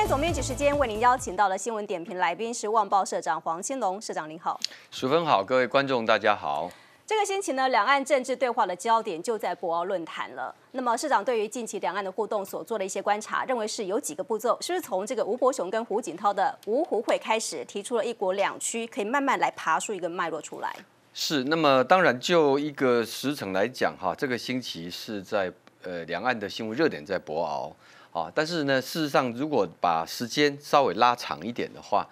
天总编辑时间为您邀请到了新闻点评来宾是《旺报》社长黄兴龙社长，您好。淑芬好，各位观众大家好。这个星期呢，两岸政治对话的焦点就在博鳌论坛了。那么，社长对于近期两岸的互动所做的一些观察，认为是有几个步骤，是不是从这个吴伯雄跟胡锦涛的吴胡会开始，提出了一国两区，可以慢慢来爬出一个脉络出来？是。那么，当然就一个时程来讲，哈，这个星期是在呃两岸的新闻热点在博鳌啊。但是呢，事实上，如果把时间稍微拉长一点的话，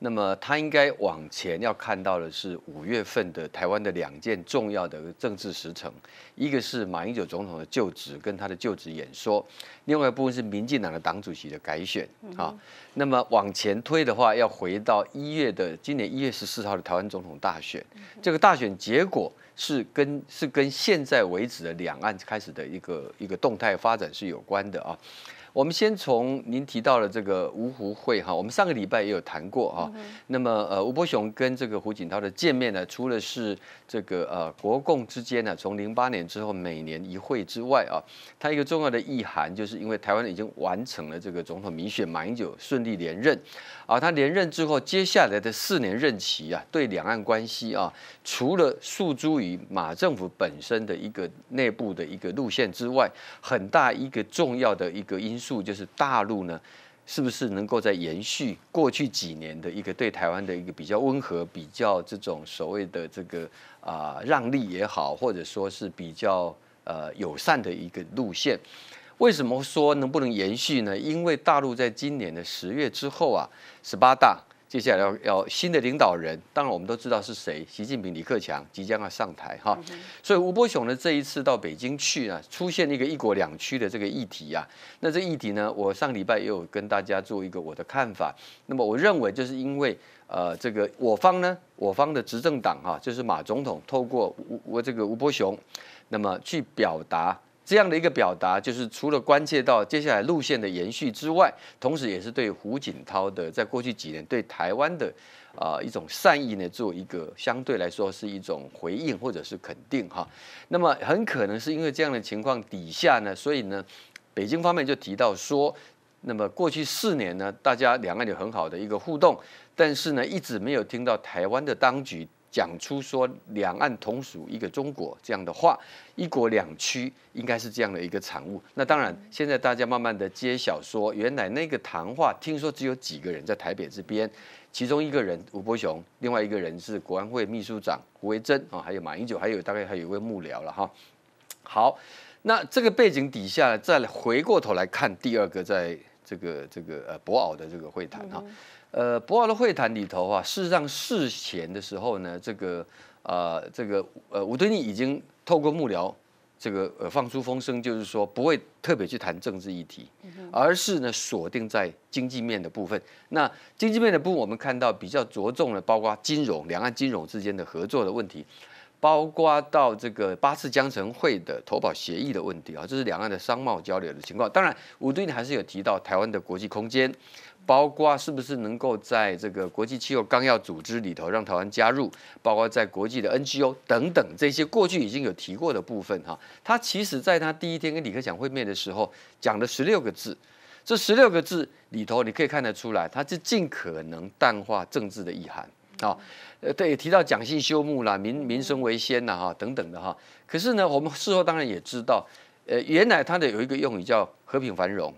那么他应该往前要看到的是五月份的台湾的两件重要的政治时程，一个是马英九总统的就职跟他的就职演说，另外一部分是民进党的党主席的改选啊。那么往前推的话，要回到一月的今年一月十四号的台湾总统大选，这个大选结果是跟是跟现在为止的两岸开始的一个一个动态发展是有关的啊。我们先从您提到的这个芜湖会哈，我们上个礼拜也有谈过哈。那么呃，吴伯雄跟这个胡锦涛的见面呢，除了是这个呃国共之间呢，从零八年之后每年一会之外啊，它一个重要的意涵，就是因为台湾已经完成了这个总统民选，马英九顺利连任啊，他连任之后，接下来的四年任期啊，对两岸关系啊，除了诉诸于马政府本身的一个内部的一个路线之外，很大一个重要的一个因素。数就是大陆呢，是不是能够在延续过去几年的一个对台湾的一个比较温和、比较这种所谓的这个啊让利也好，或者说是比较呃友善的一个路线？为什么说能不能延续呢？因为大陆在今年的十月之后啊，十八大。接下来要要新的领导人，当然我们都知道是谁，习近平、李克强即将要上台哈，所以吴伯雄呢这一次到北京去呢，出现一个一国两区的这个议题啊，那这议题呢，我上礼拜也有跟大家做一个我的看法，那么我认为就是因为呃这个我方呢，我方的执政党哈，就是马总统透过吴我这个吴伯雄，那么去表达。这样的一个表达，就是除了关切到接下来路线的延续之外，同时也是对胡锦涛的在过去几年对台湾的啊一种善意呢，做一个相对来说是一种回应或者是肯定哈。那么很可能是因为这样的情况底下呢，所以呢，北京方面就提到说，那么过去四年呢，大家两岸有很好的一个互动，但是呢，一直没有听到台湾的当局。讲出说两岸同属一个中国这样的话，一国两区应该是这样的一个产物。那当然，现在大家慢慢的揭晓说，原来那个谈话听说只有几个人在台北这边，其中一个人吴伯雄，另外一个人是国安会秘书长胡维珍啊，还有马英九，还有大概还有一位幕僚了哈。好，那这个背景底下，再回过头来看第二个，在这个这个呃博鳌的这个会谈哈。呃，博鳌的会谈里头啊，事实上事前的时候呢，这个呃，这个呃，吴敦义已经透过幕僚这个呃放出风声，就是说不会特别去谈政治议题，而是呢锁定在经济面的部分。那经济面的部分，我们看到比较着重的，包括金融、两岸金融之间的合作的问题，包括到这个八次江城会的投保协议的问题啊，这是两岸的商贸交流的情况。当然，吴敦义还是有提到台湾的国际空间。包括是不是能够在这个国际气候纲要组织里头让台湾加入，包括在国际的 NGO 等等这些过去已经有提过的部分哈，他其实在他第一天跟李克强会面的时候讲了十六个字，这十六个字里头你可以看得出来，他是尽可能淡化政治的意涵啊，呃对，提到讲信修睦啦，民民生为先呐哈等等的哈，可是呢，我们事后当然也知道，呃，原来他的有一个用语叫和平繁荣。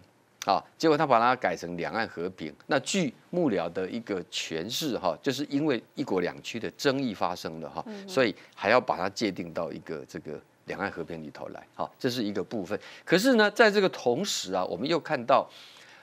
啊，结果他把它改成两岸和平。那据幕僚的一个诠释，哈，就是因为一国两区的争议发生了哈，所以还要把它界定到一个这个两岸和平里头来，哈，这是一个部分。可是呢，在这个同时啊，我们又看到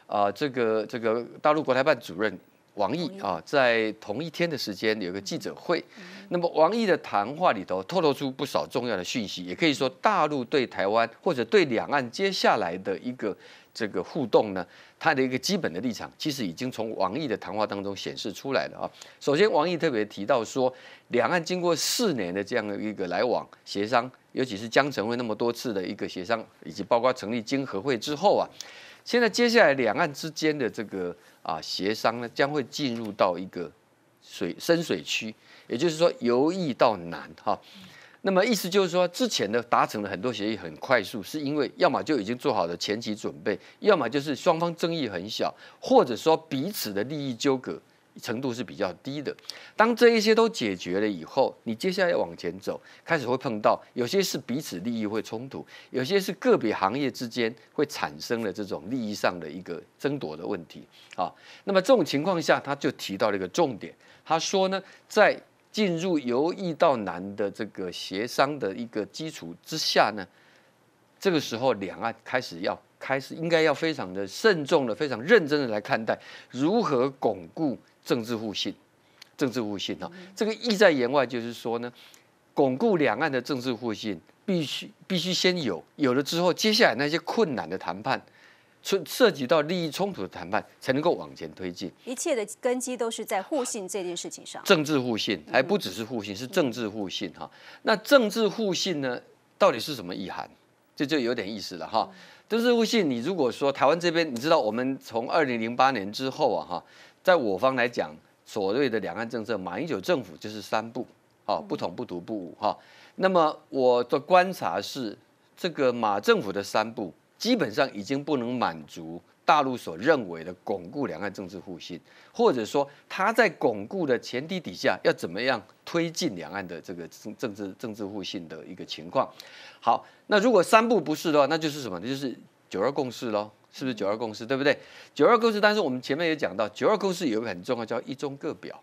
啊，这个这个大陆国台办主任王毅啊，在同一天的时间有个记者会，那么王毅的谈话里头透露出不少重要的讯息，也可以说大陆对台湾或者对两岸接下来的一个。这个互动呢，他的一个基本的立场，其实已经从王毅的谈话当中显示出来了啊。首先，王毅特别提到说，两岸经过四年的这样的一个来往协商，尤其是江城会那么多次的一个协商，以及包括成立经合会之后啊，现在接下来两岸之间的这个啊协商呢，将会进入到一个水深水区，也就是说由易到难哈。那么意思就是说，之前的达成了很多协议很快速，是因为要么就已经做好了前期准备，要么就是双方争议很小，或者说彼此的利益纠葛程度是比较低的。当这一些都解决了以后，你接下来往前走，开始会碰到有些是彼此利益会冲突，有些是个别行业之间会产生了这种利益上的一个争夺的问题。啊，那么这种情况下，他就提到了一个重点，他说呢，在进入由易到难的这个协商的一个基础之下呢，这个时候两岸开始要开始应该要非常的慎重的、非常认真的来看待如何巩固政治互信。政治互信哈，这个意在言外，就是说呢，巩固两岸的政治互信，必须必须先有，有了之后，接下来那些困难的谈判。涉涉及到利益冲突的谈判才能够往前推进，一切的根基都是在互信这件事情上。政治互信还不只是互信，是政治互信哈。那政治互信呢，到底是什么意涵？这就有点意思了哈。政治互信，你如果说台湾这边，你知道我们从二零零八年之后啊哈，在我方来讲，所谓的两岸政策，马英九政府就是三不，啊，不统不独不武哈。那么我的观察是，这个马政府的三不。基本上已经不能满足大陆所认为的巩固两岸政治互信，或者说他在巩固的前提底下，要怎么样推进两岸的这个政政治政治互信的一个情况。好，那如果三步不是的话，那就是什么？那就是九二共识喽，是不是九二共识？对不对？九二共识，但是我们前面也讲到，九二共识有一个很重要，叫一中各表，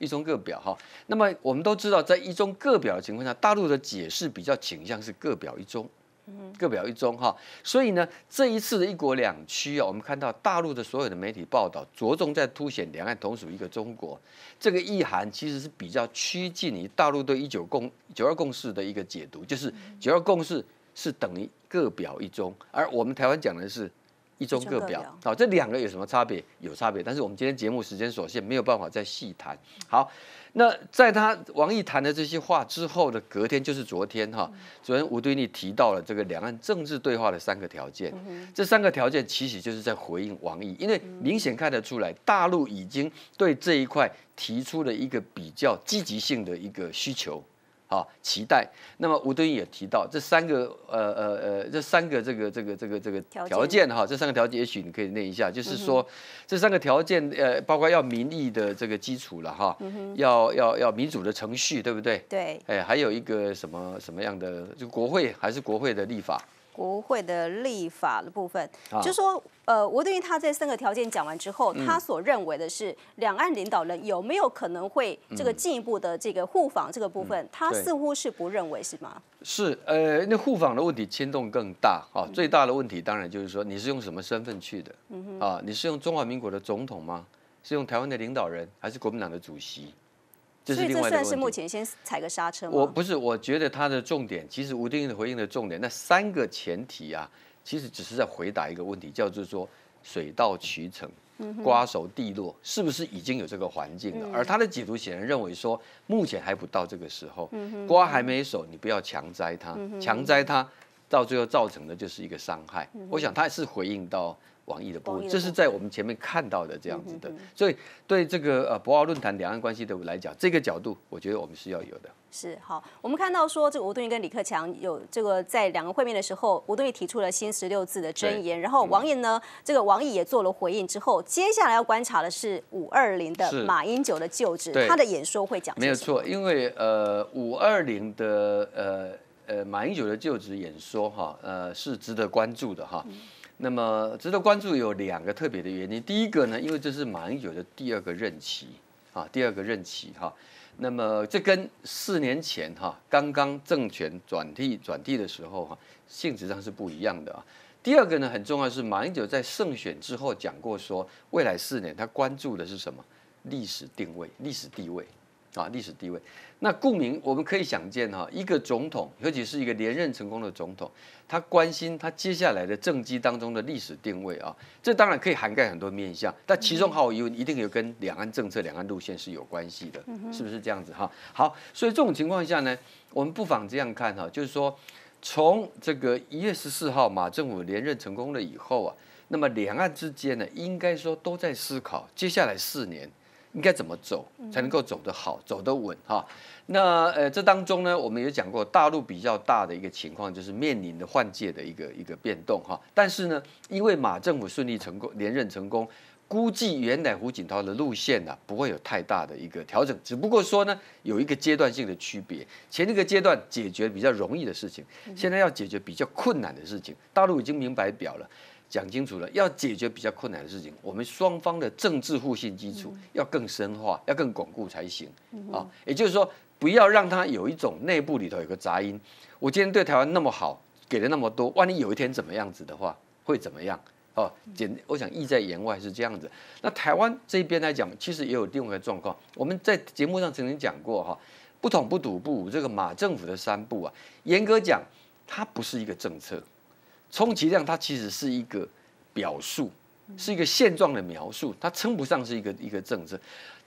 一中各表哈。那么我们都知道，在一中各表的情况下，大陆的解释比较倾向是各表一中。各表一中哈，所以呢，这一次的一国两区啊，我们看到大陆的所有的媒体报道，着重在凸显两岸同属一个中国，这个意涵其实是比较趋近于大陆对一九共九二共识的一个解读，就是九二共识是等于各表一中，而我们台湾讲的是一中各表，好，这两个有什么差别？有差别，但是我们今天节目时间所限，没有办法再细谈。好。那在他王毅谈的这些话之后的隔天，就是昨天哈，昨天吴敦义提到了这个两岸政治对话的三个条件，这三个条件其实就是在回应王毅，因为明显看得出来，大陆已经对这一块提出了一个比较积极性的一个需求。好，期待。那么吴敦义也提到这三个呃呃呃，这三个这个这个这个这个条件哈，这三个条件也许你可以念一下，就是说这三个条件呃，包括要民意的这个基础了哈，要要要民主的程序，对不对？对。哎，还有一个什么什么样的，就国会还是国会的立法。国会的立法的部分，就说，呃，吴敦义他这三个条件讲完之后，他所认为的是两岸领导人有没有可能会这个进一步的这个互访这个部分，他似乎是不认为是吗？是，呃，那互访的问题牵动更大啊，最大的问题当然就是说你是用什么身份去的，啊，你是用中华民国的总统吗？是用台湾的领导人，还是国民党的主席？所以这算是目前先踩个刹车吗？我不是，我觉得他的重点，其实吴定义的回应的重点，那三个前提啊，其实只是在回答一个问题，叫做说水到渠成，瓜熟蒂落，是不是已经有这个环境了？而他的解读显然认为说，目前还不到这个时候，瓜还没熟，你不要强摘它，强摘它，到最后造成的就是一个伤害。我想他是回应到。网易的部分，这是在我们前面看到的这样子的，所以对这个呃博鳌论坛两岸关系的来讲，这个角度我觉得我们是要有的。是好，我们看到说这个吴敦义跟李克强有这个在两个会面的时候，吴敦义提出了新十六字的箴言，然后王毅呢，这个王毅也做了回应之后，接下来要观察的是五二零的马英九的就职，他的演说会讲没有错，因为呃五二零的呃呃马英九的就职演说哈呃是值得关注的哈。那么值得关注有两个特别的原因。第一个呢，因为这是马英九的第二个任期啊，第二个任期哈。那么这跟四年前哈刚刚政权转替转替的时候哈性质上是不一样的啊。第二个呢，很重要是马英九在胜选之后讲过说，未来四年他关注的是什么？历史定位、历史地位。啊，历史地位。那顾名，我们可以想见哈，一个总统，尤其是一个连任成功的总统，他关心他接下来的政绩当中的历史定位啊。这当然可以涵盖很多面向，但其中毫无疑问，一定有跟两岸政策、两岸路线是有关系的，是不是这样子哈？好，所以这种情况下呢，我们不妨这样看哈，就是说，从这个一月十四号马政府连任成功了以后啊，那么两岸之间呢，应该说都在思考接下来四年。应该怎么走才能够走得好、走得稳哈？那呃，这当中呢，我们也讲过，大陆比较大的一个情况就是面临的换届的一个一个变动哈。但是呢，因为马政府顺利成功连任成功，估计原来胡锦涛的路线呢不会有太大的一个调整，只不过说呢有一个阶段性的区别。前一个阶段解决比较容易的事情，现在要解决比较困难的事情，大陆已经明白表了。讲清楚了，要解决比较困难的事情，我们双方的政治互信基础要更深化，要更巩固才行啊。也就是说，不要让他有一种内部里头有个杂音。我今天对台湾那么好，给了那么多，万一有一天怎么样子的话，会怎么样？哦，简，我想意在言外是这样子。那台湾这边来讲，其实也有另外一个状况。我们在节目上曾经讲过哈，不统不赌不武，这个马政府的三步啊，严格讲，它不是一个政策。充其量，它其实是一个表述，是一个现状的描述，它称不上是一个一个政策。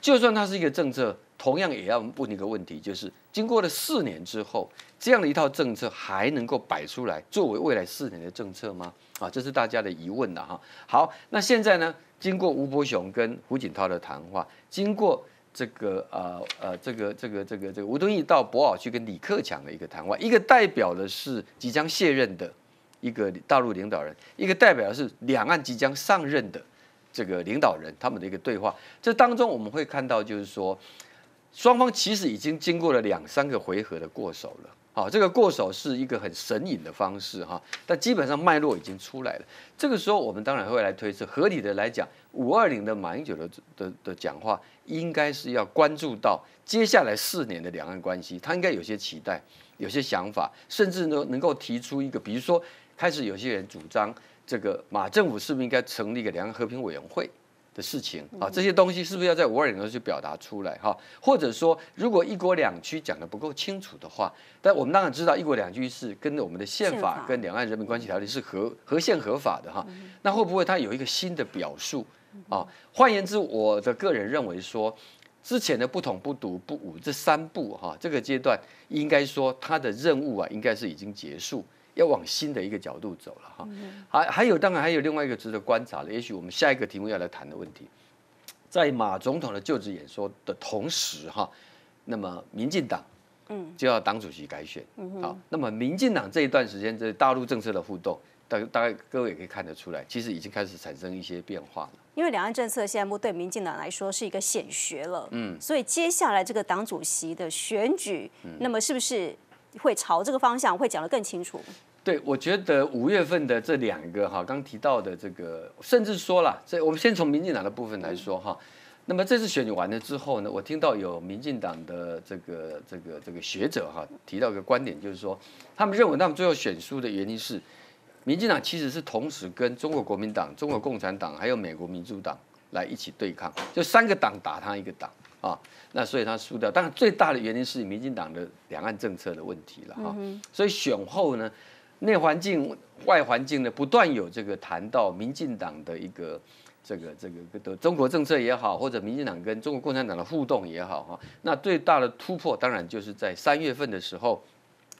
就算它是一个政策，同样也要问一个问题，就是经过了四年之后，这样的一套政策还能够摆出来作为未来四年的政策吗？啊，这是大家的疑问了哈。好，那现在呢，经过吴伯雄跟胡锦涛的谈话，经过这个呃呃这个这个这个这个吴敦义到博鳌去跟李克强的一个谈话，一个代表的是即将卸任的。一个大陆领导人，一个代表是两岸即将上任的这个领导人，他们的一个对话。这当中我们会看到，就是说双方其实已经经过了两三个回合的过手了。好，这个过手是一个很神隐的方式哈，但基本上脉络已经出来了。这个时候我们当然会来推测，合理的来讲，五二零的马英九的的的讲话，应该是要关注到接下来四年的两岸关系，他应该有些期待，有些想法，甚至呢能够提出一个，比如说。开始有些人主张，这个马政府是不是应该成立一个两岸和平委员会的事情啊？这些东西是不是要在五二零的时候去表达出来哈？或者说，如果一国两区讲的不够清楚的话，但我们当然知道一国两区是跟我们的宪法跟两岸人民关系条例是合合宪合法的哈。那会不会它有一个新的表述啊？换言之，我的个人认为说，之前的不统不独不武这三步哈，这个阶段应该说它的任务啊，应该是已经结束。要往新的一个角度走了哈，还还有当然还有另外一个值得观察的，也许我们下一个题目要来谈的问题，在马总统的就职演说的同时哈，那么民进党嗯。就要党主席改选，好，那么民进党这一段时间在大陆政策的互动，大大概各位也可以看得出来，其实已经开始产生一些变化了。因为两岸政策现在对民进党来说是一个显学了，嗯，所以接下来这个党主席的选举，那么是不是？会朝这个方向会讲得更清楚。对，我觉得五月份的这两个哈，刚提到的这个，甚至说了，这我们先从民进党的部分来说哈。那么这次选举完了之后呢，我听到有民进党的这个这个这个学者哈提到一个观点，就是说他们认为他们最后选输的原因是，民进党其实是同时跟中国国民党、中国共产党还有美国民主党来一起对抗，就三个党打他一个党。啊，那所以他输掉，当然最大的原因是民进党的两岸政策的问题了哈。所以选后呢，内环境、外环境呢，不断有这个谈到民进党的一个这个这个的中国政策也好，或者民进党跟中国共产党的互动也好哈。那最大的突破，当然就是在三月份的时候，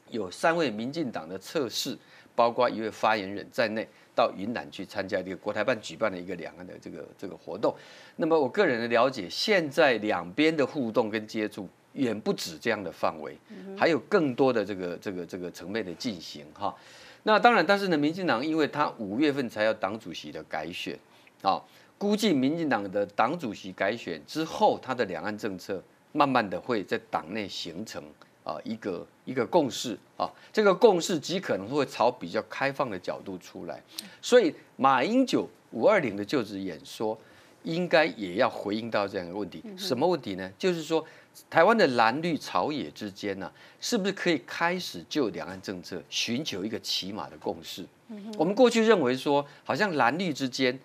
有三位民进党的测试，包括一位发言人在内。到云南去参加这个国台办举办的一个两岸的这个这个活动，那么我个人的了解，现在两边的互动跟接触远不止这样的范围，还有更多的这个这个这个层面的进行哈。那当然，但是呢，民进党因为他五月份才要党主席的改选啊，估计民进党的党主席改选之后，他的两岸政策慢慢的会在党内形成。啊，一个一个共识啊，这个共识极可能会朝比较开放的角度出来，所以马英九五二零的就职演说，应该也要回应到这样一个问题，什么问题呢？就是说，台湾的蓝绿朝野之间呢，是不是可以开始就两岸政策寻求一个起码的共识？我们过去认为说，好像蓝绿之间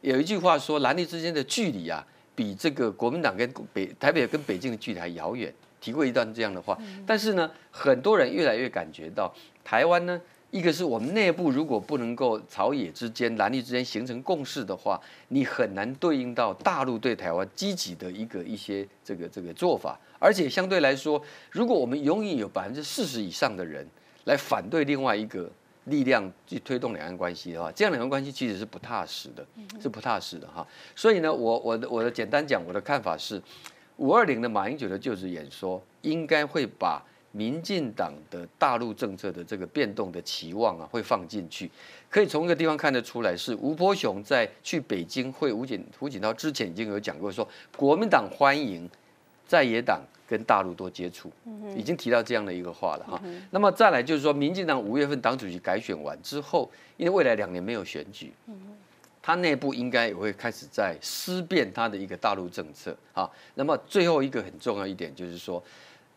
有一句话说，蓝绿之间的距离啊，比这个国民党跟北台北跟北京的距离还遥远。提过一段这样的话，但是呢，很多人越来越感觉到，台湾呢，一个是我们内部如果不能够朝野之间、蓝绿之间形成共识的话，你很难对应到大陆对台湾积极的一个一些这个这个做法。而且相对来说，如果我们永远有百分之四十以上的人来反对另外一个力量去推动两岸关系的话，这样两岸关系其实是不踏实的，是不踏实的哈。所以呢，我我的我的简单讲，我的看法是，五二零的马英九的就职演说应该会把民进党的大陆政策的这个变动的期望啊，会放进去。可以从一个地方看得出来，是吴伯雄在去北京会吴锦胡锦涛之前已经有讲过，说国民党欢迎在野党。跟大陆多接触，已经提到这样的一个话了哈。那么再来就是说，民进党五月份党主席改选完之后，因为未来两年没有选举，他内部应该也会开始在思辨他的一个大陆政策啊。那么最后一个很重要一点就是说，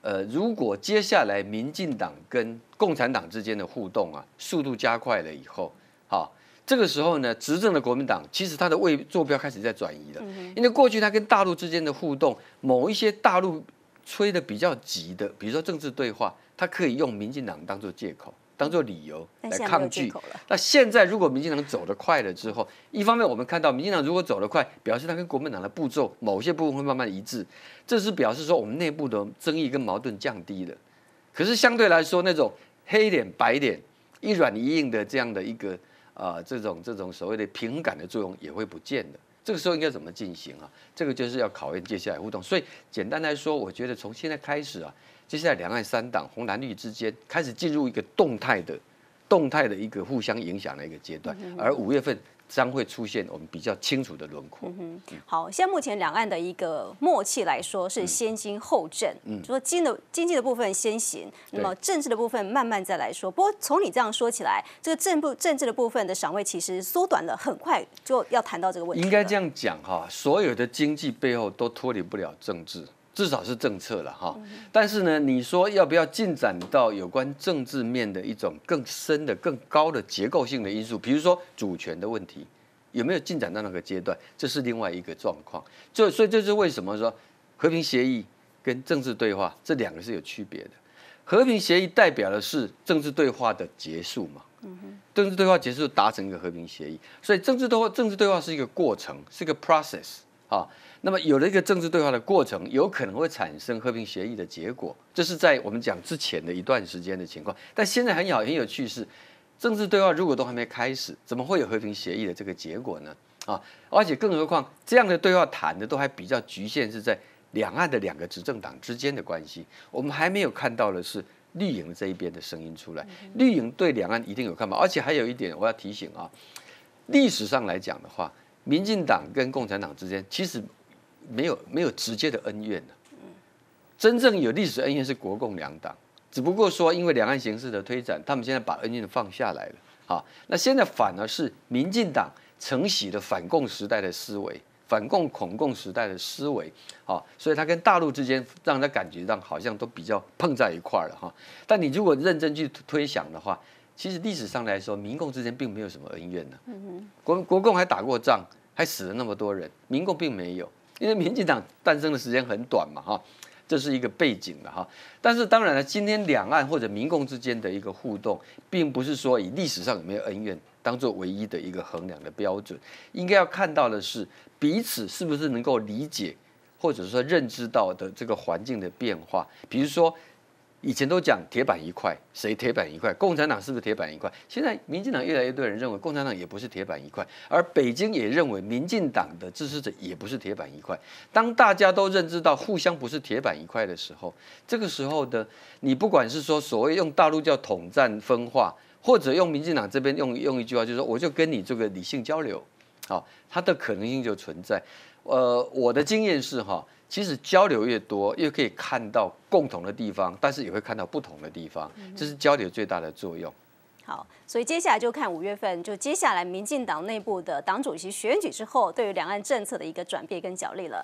呃，如果接下来民进党跟共产党之间的互动啊，速度加快了以后，好，这个时候呢，执政的国民党其实他的位坐标开始在转移了，因为过去他跟大陆之间的互动，某一些大陆。吹的比较急的，比如说政治对话，他可以用民进党当做借口、当做理由来抗拒。那现在如果民进党走得快了之后，一方面我们看到民进党如果走得快，表示他跟国民党的步骤某些部分会慢慢一致，这是表示说我们内部的争议跟矛盾降低了。可是相对来说，那种黑脸白脸、一软一硬的这样的一个啊，这种这种所谓的平衡感的作用也会不见的。这个时候应该怎么进行啊？这个就是要考验接下来互动。所以简单来说，我觉得从现在开始啊，接下来两岸三党红蓝绿之间开始进入一个动态的、动态的一个互相影响的一个阶段。而五月份。将会出现我们比较清楚的轮廓。嗯好，现在目前两岸的一个默契来说是先经后政，嗯，就说经的经济的部分先行，那么政治的部分慢慢再来说。不过从你这样说起来，这个政部政治的部分的赏位其实缩短了，很快就要谈到这个问题。应该这样讲哈，所有的经济背后都脱离不了政治。至少是政策了哈，但是呢，你说要不要进展到有关政治面的一种更深的、更高的结构性的因素，比如说主权的问题，有没有进展到那个阶段？这是另外一个状况。就所以这是为什么说和平协议跟政治对话这两个是有区别的。和平协议代表的是政治对话的结束嘛？政治对话结束达成一个和平协议，所以政治对话政治对话是一个过程，是一个 process 啊。那么有了一个政治对话的过程，有可能会产生和平协议的结果，这是在我们讲之前的一段时间的情况。但现在很好很有趣是，政治对话如果都还没开始，怎么会有和平协议的这个结果呢？啊，而且更何况这样的对话谈的都还比较局限，是在两岸的两个执政党之间的关系。我们还没有看到的是绿营这一边的声音出来。绿营对两岸一定有看法，而且还有一点我要提醒啊，历史上来讲的话，民进党跟共产党之间其实。没有没有直接的恩怨的，真正有历史恩怨是国共两党，只不过说因为两岸形势的推展，他们现在把恩怨放下来了，好，那现在反而是民进党承袭了反共时代的思维，反共恐共时代的思维，好，所以他跟大陆之间让他感觉上好像都比较碰在一块了哈。但你如果认真去推想的话，其实历史上来说，民共之间并没有什么恩怨呢。国国共还打过仗，还死了那么多人，民共并没有。因为民进党诞生的时间很短嘛，哈，这是一个背景了哈。但是当然了，今天两岸或者民共之间的一个互动，并不是说以历史上有没有恩怨当做唯一的一个衡量的标准，应该要看到的是彼此是不是能够理解，或者说认知到的这个环境的变化，比如说。以前都讲铁板一块，谁铁板一块？共产党是不是铁板一块？现在民进党越来越多人认为共产党也不是铁板一块，而北京也认为民进党的支持者也不是铁板一块。当大家都认知到互相不是铁板一块的时候，这个时候的你不管是说所谓用大陆叫统战分化，或者用民进党这边用用一句话，就是说我就跟你这个理性交流，好，它的可能性就存在。呃，我的经验是哈。其实交流越多，越可以看到共同的地方，但是也会看到不同的地方，这是交流最大的作用。好，所以接下来就看五月份，就接下来民进党内部的党主席选举之后，对于两岸政策的一个转变跟角力了。